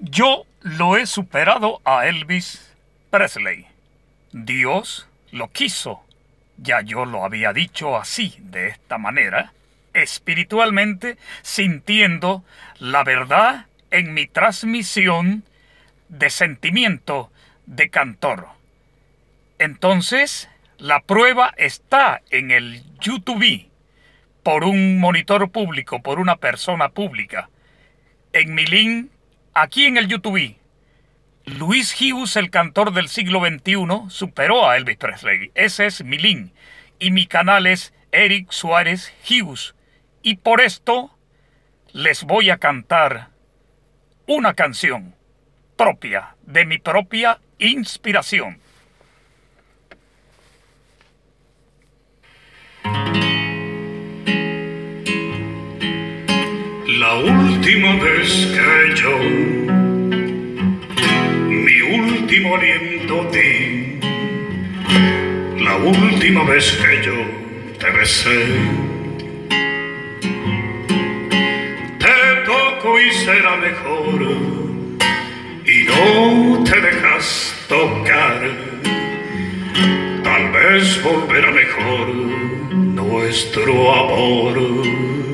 Yo lo he superado a Elvis Presley. Dios lo quiso. Ya yo lo había dicho así, de esta manera, espiritualmente, sintiendo la verdad en mi transmisión de sentimiento de cantor. Entonces, la prueba está en el YouTube por un monitor público, por una persona pública. En mi link, aquí en el YouTube, Luis Hughes, el cantor del siglo XXI, superó a Elvis Presley. Ese es mi link. Y mi canal es Eric Suárez Hughes. Y por esto les voy a cantar una canción propia, de mi propia inspiración. Última vez que yo, mi último aliento ti, la última vez que yo te besé, te toco y será mejor, y no te dejas tocar, tal vez volverá mejor nuestro amor.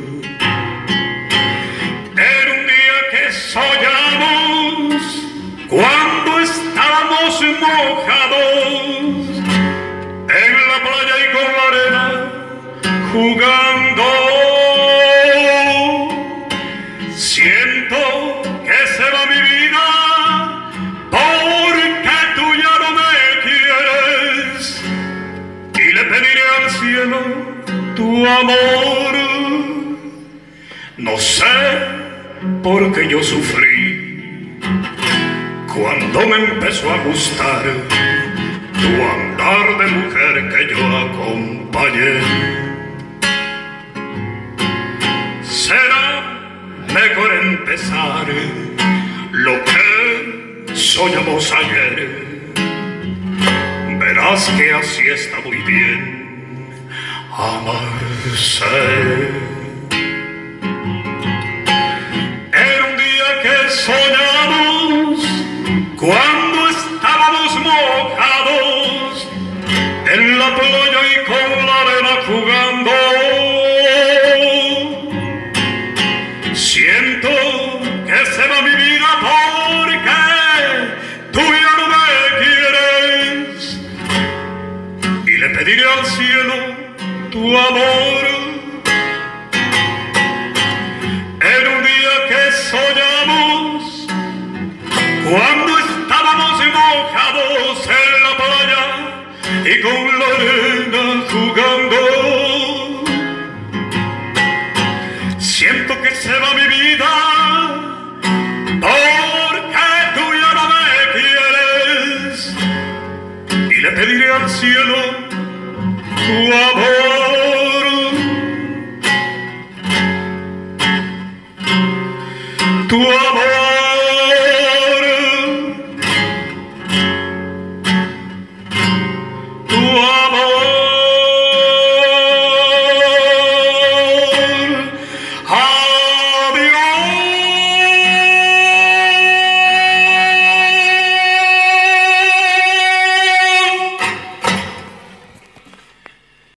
Amor. No sé porque yo sufrí cuando me empezó a gustar tu andar de mujer que yo acompañé. Será mejor empezar lo que soñamos ayer. Verás que así está muy bien amarse. soñamos cuando estábamos mojados en la playa y con la arena jugando. Siento que se va mi vida porque tú ya no me quieres y le pediré al cielo tu amor. cuando estábamos mojados en la playa y con la arena jugando. Siento que se va mi vida porque tú ya no me quieres y le pediré al cielo tu amor.